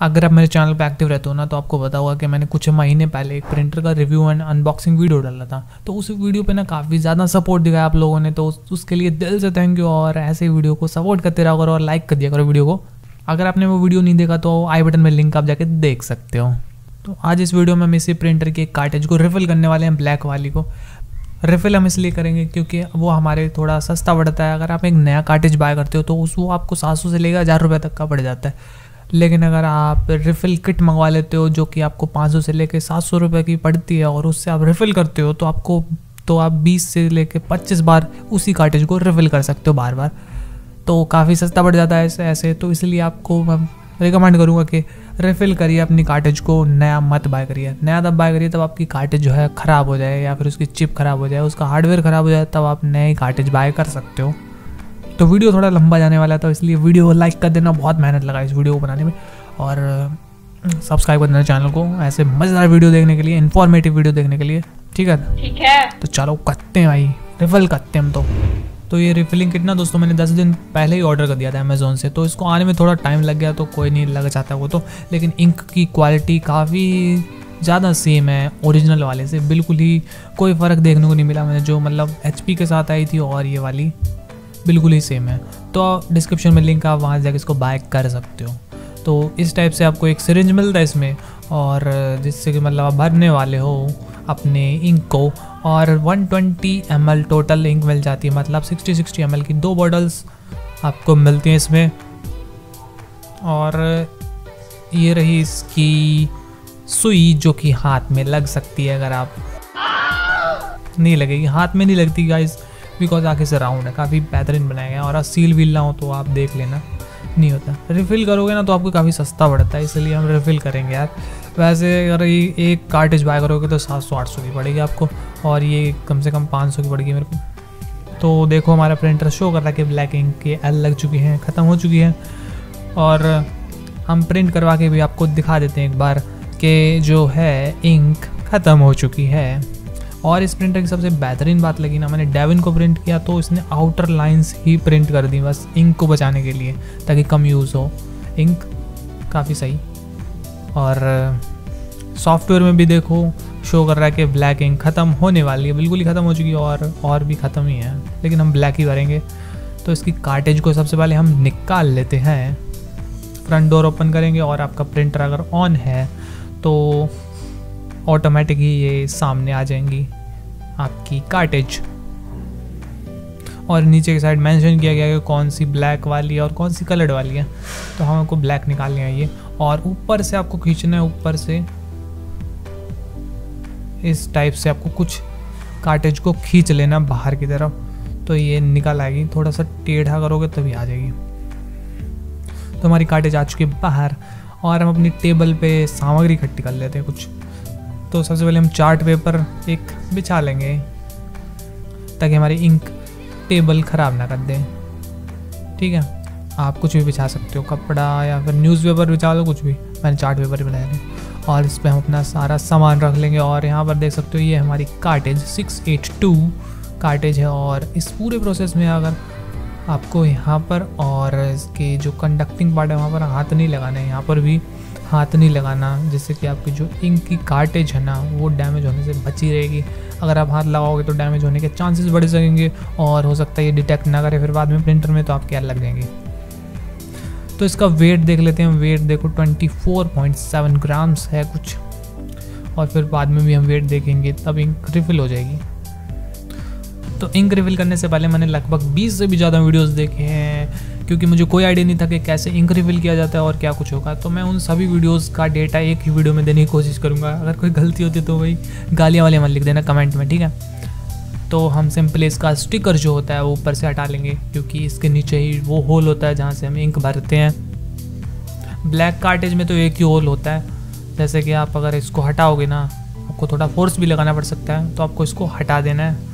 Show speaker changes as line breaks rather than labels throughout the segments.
अगर आप मेरे चैनल पे एक्टिव रहते हो ना तो आपको पता होगा कि मैंने कुछ महीने पहले एक प्रिंटर का रिव्यू एंड अनबॉक्सिंग वीडियो डाला था। तो उस वीडियो पे ना काफ़ी ज़्यादा सपोर्ट दिखाया आप लोगों ने तो उसके लिए दिल से थैंक यू और ऐसे वीडियो को सपोर्ट करते रहो और लाइक कर दिया करो वीडियो को। अगर आपने वो वीडियो नहीं देखा तो आई बटन में लिंक आप जाके देख सकते हो। तो आज इस वीडियो में हम इसी प्रिंटर के कार्टेज को रिफिल करने वाले हैं ब्लैक वाली को। रिफिल हम इसलिए करेंगे क्योंकि वो हमारे थोड़ा सस्ता पड़ता है। अगर आप एक नया कार्टेज बाय करते हो तो उस वो आपको सात सौ से लेकर हज़ार रुपये तक का पड़ जाता है। लेकिन अगर आप रिफ़िल किट मंगवा लेते हो जो कि आपको पाँच सौ से लेकर सात सौ रुपये की पड़ती है और उससे आप रिफ़िल करते हो तो आपको तो आप बीस से लेकर पच्चीस बार उसी कार्टेज को रिफ़िल कर सकते हो बार बार। तो काफ़ी सस्ता पड़ जाता है ऐसे ऐसे तो इसलिए आपको मैं रिकमेंड करूँगा कि रिफ़िल करिए अपनी कार्टेज को, नया मत बाय करिए। नया तब बाय करिए तब आपकी कार्टेज जो है ख़राब हो जाए या फिर उसकी चिप ख़राब हो जाए, उसका हार्डवेयर ख़राब हो जाए, तब आप नए कार्टेज बाय कर सकते हो। तो वीडियो थोड़ा लंबा जाने वाला तो इसलिए वीडियो को लाइक कर देना बहुत मेहनत लगा इस वीडियो को बनाने में। और सब्सक्राइब कर देना चैनल को ऐसे मज़ेदार वीडियो देखने के लिए इन्फॉर्मेटिव वीडियो देखने के लिए ठीक है?
ठीक है।
तो चलो करते हैं भाई रिफिल करते हैं हम तो। तो ये रिफिलिंग किट ना दोस्तों मैंने दस दिन पहले ही ऑर्डर कर दिया था अमेज़ोन से तो इसको आने में थोड़ा टाइम लग गया तो कोई नहीं लग जाता वो तो। लेकिन इंक की क्वालिटी काफ़ी ज़्यादा सेम है ओरिजिनल वाले से बिल्कुल ही कोई फ़र्क देखने को नहीं मिला। मैंने जो मतलब HP के साथ आई थी और ये वाली बिल्कुल ही सेम है। तो डिस्क्रिप्शन में लिंक आप वहाँ जाकर इसको बाय कर सकते हो। तो इस टाइप से आपको एक सिरिंज मिलता है इसमें और जिससे कि मतलब आप भरने वाले हो अपने इंक को और 120 ट्वेंटी टोटल इंक मिल जाती है। मतलब 60 60 एम की दो बॉटल्स आपको मिलती हैं इसमें। और ये रही इसकी सुई जो कि हाथ में लग सकती है अगर आप नहीं लगेगी। हाथ में नहीं लगती गाइस बिकॉज़ आगे से राउंड है। काफ़ी बेहतरीन बनाया गया और सील वील ना हो तो आप देख लेना। नहीं होता। रिफ़िल करोगे ना तो आपको काफ़ी सस्ता पड़ता है, इसलिए हम रिफ़िल करेंगे यार। वैसे अगर ये एक कार्टेज बाय करोगे तो सात सौ, आठ सौ की पड़ेगी आपको, और ये कम से कम पाँच सौ की पड़ेगी मेरे को। तो देखो हमारा प्रिंटर शो कर रहा है कि ब्लैक इंक के एल लग चुकी हैं, ख़त्म हो चुकी है। और हम प्रिंट करवा के भी आपको दिखा देते हैं एक बार कि जो है इंक ख़त्म हो चुकी है। और इस प्रिंटर की सबसे बेहतरीन बात लगी ना, मैंने डेविन को प्रिंट किया तो इसने आउटर लाइंस ही प्रिंट कर दी, बस इंक को बचाने के लिए, ताकि कम यूज़ हो। इंक काफ़ी सही। और सॉफ्टवेयर में भी देखो शो कर रहा है कि ब्लैक इंक ख़त्म होने वाली है, बिल्कुल ही ख़त्म हो चुकी है और और भी ख़त्म ही है, लेकिन हम ब्लैक ही करेंगे तो इसकी कार्टेज को सबसे पहले हम निकाल लेते हैं। फ्रंट डोर ओपन करेंगे और आपका प्रिंटर अगर ऑन है तो ऑटोमेटिक ही ये सामने आ जाएँगी आपकी कार्टेज और नीचे की साइड मेंशन किया गया है कि कौन सी ब्लैक वाली है और कौन सी कलर्ड वाली है। तो हम आपको ब्लैक निकालनी है ये और ऊपर से आपको खींचना है, ऊपर से इस टाइप से आपको कुछ कार्टेज को खींच लेना बाहर की तरफ़। तो ये निकल आएगी, थोड़ा सा टेढ़ा करोगे तभी आ जाएगी। तो हमारी कार्टेज आ चुकी है बाहर और हम अपनी टेबल पे सामग्री इकट्ठी कर लेते हैं कुछ। तो सबसे पहले हम चार्ट पेपर एक बिछा लेंगे, ताकि हमारी इंक टेबल ख़राब ना कर दें। ठीक है? आप कुछ भी बिछा सकते हो, कपड़ा या फिर न्यूज़पेपर बिछा लो, कुछ भी। मैंने चार्ट पेपर ही बनाया और इस पर हम अपना सारा सामान रख लेंगे, और यहाँ पर देख सकते हो, ये हमारी cartridge six eight two cartridge है, और इस पूरे प्रोसेस में अगर आपको यहाँ पर और इसके जो कंडक्टिंग पार्ट है, वहाँ पर हाथ नहीं लगाना है। यहाँ पर भी हाथ नहीं लगाना, जिससे कि आपकी जो इंक की कार्टेज है ना, वो डैमेज होने से बची रहेगी। अगर आप हाथ लगाओगे तो डैमेज होने के चांसेस बढ़ सकेंगे और हो सकता है ये डिटेक्ट ना करे, फिर बाद में प्रिंटर में तो आपके क्या लग जाएँगे। तो इसका वेट देख लेते हैं। वेट देखो 24.7 ग्राम्स है कुछ। और फिर बाद में भी हम वेट देखेंगे, तब इंक रिफिल हो जाएगी। तो इंक रिफिल करने से पहले मैंने लगभग 20 से भी ज़्यादा वीडियोस देखे हैं, क्योंकि मुझे कोई आइडिया नहीं था कि कैसे इंक रिफिल किया जाता है और क्या कुछ होगा। तो मैं उन सभी वीडियोस का डेटा एक ही वीडियो में देने की कोशिश करूँगा। अगर कोई गलती होती तो भाई गालियाँ वाले मत लिख देना कमेंट में, ठीक है? तो हम सिंपली इसका स्टिकर जो होता है वो ऊपर से हटा लेंगे, क्योंकि इसके नीचे ही वो होल होता है जहाँ से हम इंक भरते हैं। ब्लैक कार्टेज में तो एक ही होल होता है। जैसे कि आप अगर इसको हटाओगे ना, आपको थोड़ा फोर्स भी लगाना पड़ सकता है तो आपको इसको हटा देना है।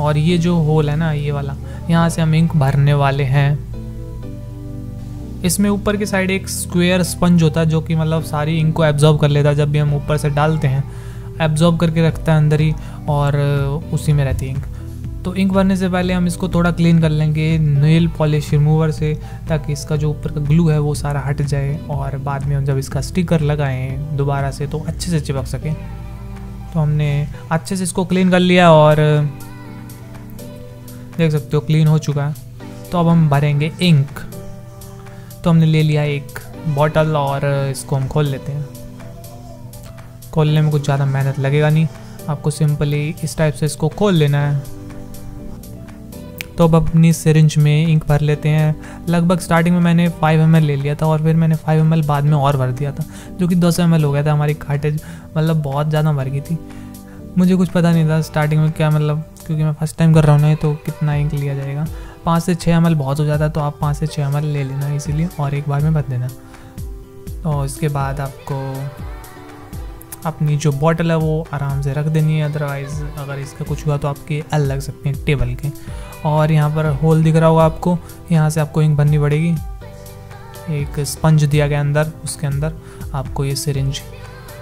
और ये जो होल है ना, ये वाला, यहाँ से हम इंक भरने वाले हैं। इसमें ऊपर की साइड एक स्क्वायर स्पंज होता है, जो कि मतलब सारी इंक को एब्जॉर्ब कर लेता है, जब भी हम ऊपर से डालते हैं एब्जॉर्ब करके रखता है अंदर ही, और उसी में रहती है इंक तो इंक भरने से पहले हम इसको थोड़ा क्लीन कर लेंगे नेल पॉलिश रिमूवर से, ताकि इसका जो ऊपर का ग्लू है, वो सारा हट जाए, और बाद में हम जब इसका स्टिकर लगाएँ दोबारा से तो अच्छे से चिपक सके। तो हमने अच्छे से इसको क्लीन कर लिया, और देख सकते हो क्लीन हो चुका है। तो अब हम भरेंगे इंक तो हमने ले लिया एक बॉटल और इसको हम खोल लेते हैं। खोलने में कुछ ज़्यादा मेहनत लगेगा नहीं। आपको सिंपली इस टाइप से इसको खोल लेना है। तो अब अपनी सिरिंज में इंक भर लेते हैं। लगभग स्टार्टिंग में मैंने 5 एम ले लिया था और फिर मैंने 5 एम बाद में और भर दिया था, जो कि 200 एम हो गया था। हमारी कार्टेज मतलब बहुत ज़्यादा भर गई थी। मुझे कुछ पता नहीं था स्टार्टिंग में क्या मतलब क्योंकि मैं फ़र्स्ट टाइम कर रहा हूँ ना तो कितना इंक लिया जाएगा। पाँच से छः एम बहुत हो जाता है तो आप पाँच से छः एम ले लेना इसीलिए, और एक बार में भर देना। और इसके बाद आपको अपनी जो बॉटल है, वो आराम से रख देनी है। अदरवाइज़ अगर इसका कुछ हुआ तो आपके अल लग सकते हैं टेबल के। और यहाँ पर होल दिख रहा होगा आपको, यहाँ से आपको इंक भरनी पड़ेगी। एक स्पंज दिया गया अंदर, उसके अंदर आपको ये सिरिंज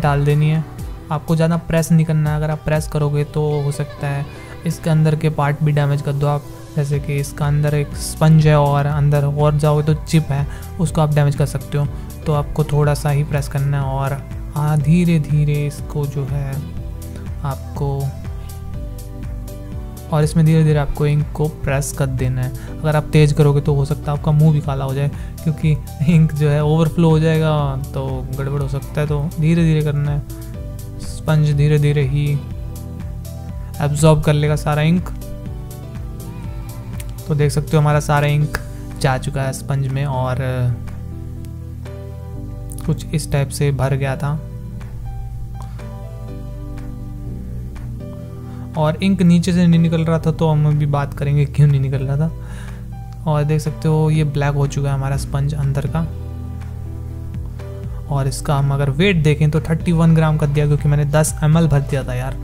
डाल देनी है। आपको ज़्यादा प्रेस नहीं करना है। अगर आप प्रेस करोगे तो हो सकता है इसके अंदर के पार्ट भी डैमेज कर दो आप। जैसे कि इसका अंदर एक स्पंज है और अंदर और जाओगे तो चिप है, उसको आप डैमेज कर सकते हो। तो आपको थोड़ा सा ही प्रेस करना है और धीरे धीरे इसको जो है आपको और इसमें धीरे धीरे आपको इंक को प्रेस कर देना है। अगर आप तेज़ करोगे तो हो सकता है आपका मुँह भी काला हो जाए, क्योंकि इंक जो है ओवरफ्लो हो जाएगा तो गड़बड़ हो सकता है। तो धीरे धीरे करना है। स्पंज धीरे धीरे ही एब्जॉर्ब कर लेगा सारा इंक तो देख सकते हो हमारा सारा इंक जा चुका है स्पंज में और कुछ इस टाइप से भर गया था। और इंक नीचे से नहीं निकल रहा था तो हम अभी बात करेंगे क्यों नहीं निकल रहा था। और देख सकते हो ये ब्लैक हो चुका है हमारा स्पंज अंदर का। और इसका हम अगर वेट देखें तो 31 ग्राम कर दिया क्योंकि मैंने 10 एम भर दिया था यार।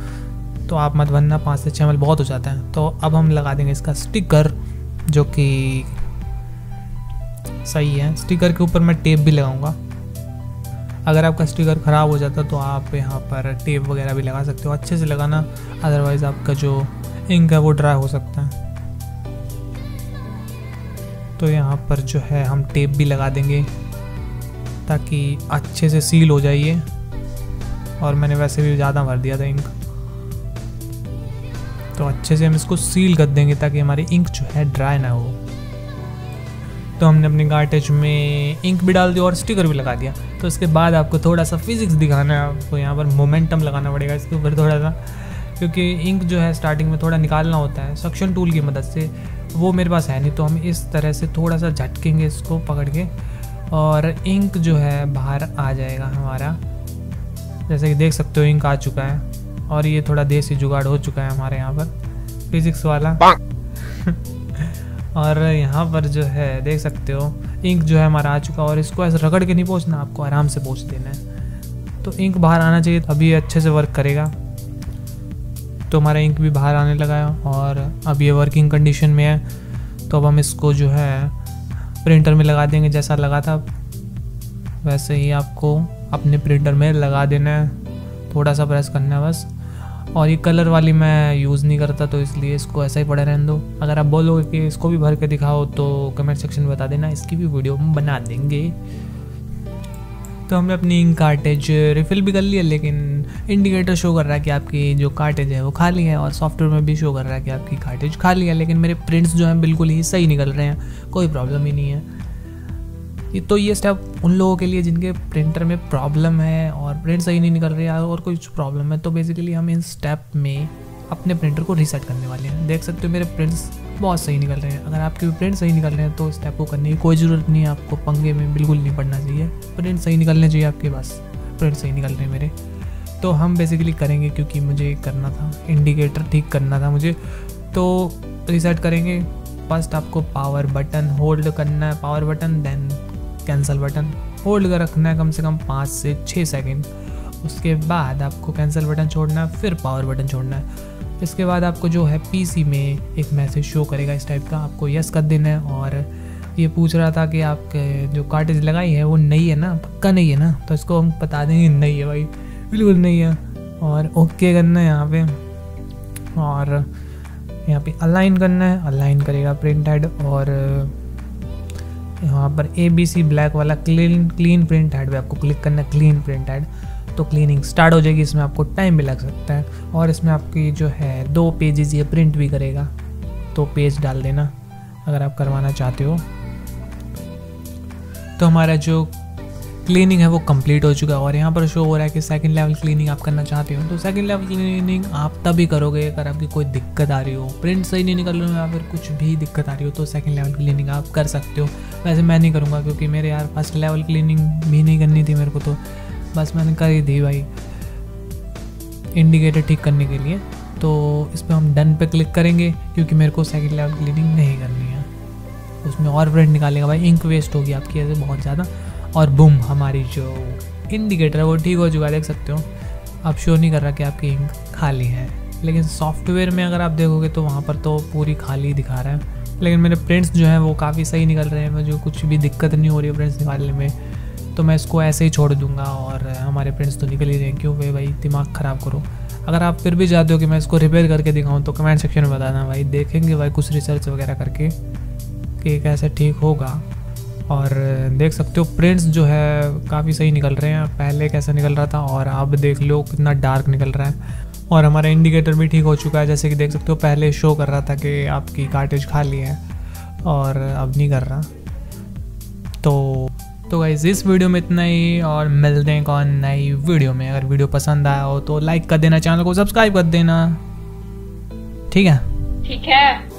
तो आप मत भरना पाँच से छः एम बहुत हो जाता है। तो अब हम लगा देंगे इसका स्टिकर जो कि सही है। स्टिकर के ऊपर मैं टेप भी लगाऊँगा। अगर आपका स्टिकर ख़राब हो जाता तो आप यहाँ पर टेप वगैरह भी लगा सकते हो। अच्छे से लगाना अदरवाइज़ आपका जो इंक है वो ड्राई हो सकता है। तो यहाँ पर जो है हम टेप भी लगा देंगे। ताकि अच्छे से सील हो जाइए। और मैंने वैसे भी ज़्यादा भर दिया था इंक तो अच्छे से हम इसको सील कर देंगे ताकि हमारी इंक जो है ड्राई ना हो। तो हमने अपने गार्टेज में इंक भी डाल दी और स्टिकर भी लगा दिया। तो इसके बाद आपको थोड़ा सा फिजिक्स दिखाना है। आपको यहाँ पर मोमेंटम लगाना पड़ेगा इसके ऊपर थोड़ा सा क्योंकि इंक जो है स्टार्टिंग में थोड़ा निकालना होता है। सक्शन टूल की मदद से। वो मेरे पास है नहीं तो हम इस तरह से थोड़ा सा झटकेंगे इसको पकड़ के। और इंक जो है बाहर आ जाएगा हमारा। जैसे कि देख सकते हो इंक आ चुका है और ये थोड़ा देसी जुगाड़ हो चुका है हमारे यहाँ पर। फिजिक्स वाला। और यहाँ पर जो है देख सकते हो इंक जो है हमारा आ चुका है और इसको ऐसे रगड़ के नहीं पहुँचना आपको आराम से पहुँच देना है। तो इंक बाहर आना चाहिए अभी ये अच्छे से वर्क करेगा। तो हमारा इंक भी बाहर आने लगा है और अब ये वर्किंग कंडीशन में है। तो अब हम इसको जो है प्रिंटर में लगा देंगे जैसा लगा था। वैसे ही आपको अपने प्रिंटर में लगा देना है। थोड़ा सा प्रेस करना है बस। और ये कलर वाली मैं यूज़ नहीं करता तो इसलिए इसको ऐसा ही पड़े रहने दो। अगर आप बोलोगे कि इसको भी भर के दिखाओ तो कमेंट सेक्शन में बता देना। इसकी भी वीडियो हम बना देंगे। तो हमने अपनी इंक कार्टेज रिफ़िल भी कर लिया लेकिन इंडिकेटर शो कर रहा है कि आपकी जो कार्टेज है वो खाली है और सॉफ्टवेयर में भी शो कर रहा है कि आपकी कार्टेज खाली है, लेकिन मेरे प्रिंट्स जो हैं बिल्कुल ही सही निकल रहे हैं। कोई प्रॉब्लम ही नहीं है। ये तो ये स्टेप उन लोगों के लिए जिनके प्रिंटर में प्रॉब्लम है और प्रिंट सही नहीं निकल रही है और कुछ प्रॉब्लम है तो बेसिकली हम इन स्टेप में अपने प्रिंटर को रीसेट करने वाले हैं। देख सकते हो मेरे प्रिंट्स बहुत सही निकल रहे हैं। अगर आपके भी प्रिंट सही निकल रहे हैं तो स्टेप को करने की कोई ज़रूरत नहीं है। आपको पंगे में बिल्कुल नहीं पड़ना चाहिए। प्रिंट सही निकलने चाहिए आपके पास। प्रिंट सही निकल रहे हैं मेरे। तो हम बेसिकली करेंगे क्योंकि मुझे करना था इंडिकेटर ठीक करना था मुझे तो रिसेट करेंगे। फ़र्स्ट आपको पावर बटन होल्ड करना है power button then cancel button hold कर रखना है कम से कम पाँच से छः सेकेंड उसके बाद आपको कैंसिल बटन छोड़ना है, फिर पावर बटन छोड़ना है। इसके बाद आपको जो है पीसी में एक मैसेज शो करेगा इस टाइप का, आपको यस कर देना है। और ये पूछ रहा था कि आपके जो कार्टेज लगाई है वो नई है ना, पक्का नहीं है ना? तो इसको हम बता देंगे नहीं है भाई। बिल्कुल नहीं है। और ओके करना है यहाँ पे। और यहाँ पे अलाइन करना है। अलाइन करेगा प्रिंट हेड और यहाँ पर ए बी सी ब्लैक वाला क्लीन क्लीन प्रिंट हेड पे आपको क्लिक करना है। क्लीन प्रिंट हेड तो क्लीनिंग स्टार्ट हो जाएगी। इसमें आपको टाइम भी लग सकता है। और इसमें आपकी जो है, दो पेजेस ये प्रिंट भी करेगा। तो पेज डाल देना। अगर आप करवाना चाहते हो। तो हमारा जो क्लीनिंग है, वो कंप्लीट हो चुका है और यहाँ पर शो हो रहा है कि सेकंड लेवल क्लीनिंग आप करना चाहते हो तो सेकंड लेवल क्लीनिंग आप तभी करोगे अगर आपकी कोई दिक्कत आ रही हो। प्रिंट सही नहीं निकल रही हो या फिर कुछ भी दिक्कत आ रही हो तो सेकंड लेवल क्लीनिंग आप कर सकते हो। वैसे मैं नहीं करूँगा क्योंकि मेरे यार फ़र्स्ट लेवल क्लीनिंग भी नहीं करनी थी मेरे को तो बस मैंने कर ही दी भाई। इंडिकेटर ठीक करने के लिए तो इस पर हम डन पे क्लिक करेंगे क्योंकि मेरे को सेकंड लेवल क्लीनिंग नहीं करनी है। उसमें और प्रिंट निकालेगा भाई इंक वेस्ट होगी आपकी ऐसे बहुत ज़्यादा। और बुम हमारी जो इंडिकेटर है, वो ठीक हो चुका है, देख सकते हो। अब शो नहीं कर रहा कि आपकी इंक खाली है। लेकिन सॉफ्टवेयर में अगर आप देखोगे तो वहाँ पर तो पूरी खाली दिखा रहा है। लेकिन मेरे प्रिंट्स जो हैं, वो काफ़ी सही निकल रहे हैं। मुझे कुछ भी दिक्कत नहीं हो रही है प्रिंट्स निकालने में तो मैं इसको ऐसे ही छोड़ दूँगा और हमारे प्रिंट्स तो निकल ही रहे हैं। क्यों भाई भाई, दिमाग ख़राब करो। अगर आप फिर भी चाहते हो कि मैं इसको रिपेयर करके दिखाऊँ तो कमेंट सेक्शन में बताना भाई। देखेंगे भाई कुछ रिसर्च वगैरह करके कि कैसे ठीक होगा। और देख सकते हो प्रिंट्स जो है, काफ़ी सही निकल रहे हैं। पहले कैसा निकल रहा था और अब देख लो, कितना डार्क निकल रहा है। और हमारा इंडिकेटर भी ठीक हो चुका है, जैसे कि देख सकते हो, पहले शो कर रहा था कि आपकी कार्टेज खाली है और अब नहीं कर रहा। तो तो गाइज़ इस वीडियो में इतना ही और मिलते हैं कौन नई वीडियो में। अगर वीडियो पसंद आया हो तो लाइक कर देना चैनल को सब्सक्राइब कर देना। ठीक है?
ठीक है।